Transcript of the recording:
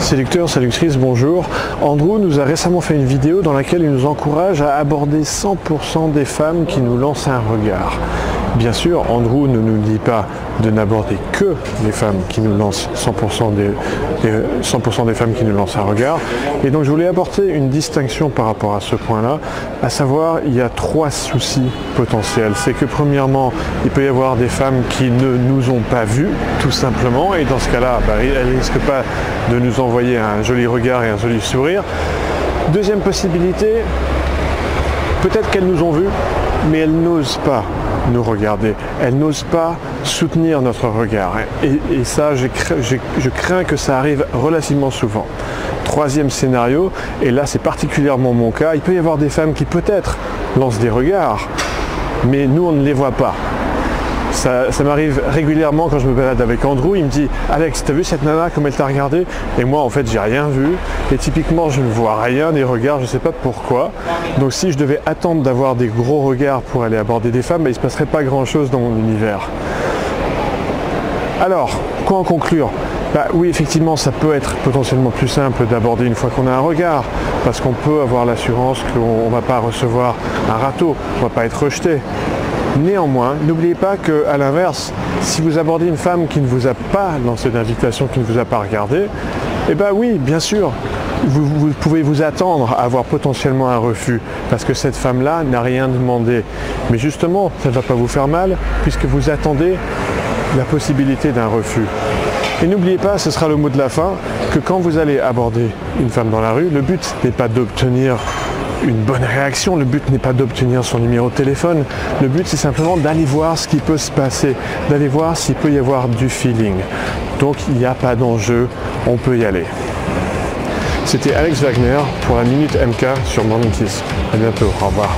Séducteurs, séductrices, bonjour. Andrew nous a récemment fait une vidéo dans laquelle il nous encourage à aborder 100% des femmes qui nous lancent un regard. Bien sûr, Andrew ne nous dit pas de n'aborder que les femmes qui nous lancent 100% des, 100% des femmes qui nous lancent un regard. Et donc je voulais apporter une distinction par rapport à ce point-là, à savoir il y a trois soucis potentiels. C'est que premièrement, il peut y avoir des femmes qui ne nous ont pas vus, tout simplement, et dans ce cas-là, bah, elles ne risquent pas de nous envoyer un joli regard et un joli sourire. Deuxième possibilité, peut-être qu'elles nous ont vus, mais elles n'osent pas nous regarder. Elles n'osent pas soutenir notre regard. Et, ça, je crains que ça arrive relativement souvent. Troisième scénario, et là c'est particulièrement mon cas, il peut y avoir des femmes qui peut-être lancent des regards, mais nous on ne les voit pas. Ça, m'arrive régulièrement quand je me balade avec Andrew, il me dit Alex, t'as vu cette nana comme elle t'a regardé? Et moi en fait j'ai rien vu. Et typiquement je ne vois rien des regards, je ne sais pas pourquoi. Donc si je devais attendre d'avoir des gros regards pour aller aborder des femmes, ben, il ne se passerait pas grand chose dans mon univers. Alors, quoi en conclure? Bah, oui, effectivement, ça peut être potentiellement plus simple d'aborder une fois qu'on a un regard, parce qu'on peut avoir l'assurance qu'on ne va pas recevoir un râteau, on ne va pas être rejeté. Néanmoins, n'oubliez pas qu'à l'inverse, si vous abordez une femme qui ne vous a pas lancé d'invitation, qui ne vous a pas regardé, eh bien oui, bien sûr, vous, pouvez vous attendre à avoir potentiellement un refus, parce que cette femme-là n'a rien demandé. Mais justement, ça ne va pas vous faire mal, puisque vous attendez la possibilité d'un refus. Et n'oubliez pas, ce sera le mot de la fin, que quand vous allez aborder une femme dans la rue, le but n'est pas d'obtenir une bonne réaction. Le but n'est pas d'obtenir son numéro de téléphone. Le but, c'est simplement d'aller voir ce qui peut se passer, d'aller voir s'il peut y avoir du feeling. Donc, il n'y a pas d'enjeu, on peut y aller. C'était Alex Wagner pour la Minute MK sur Morning Kiss. À bientôt, au revoir.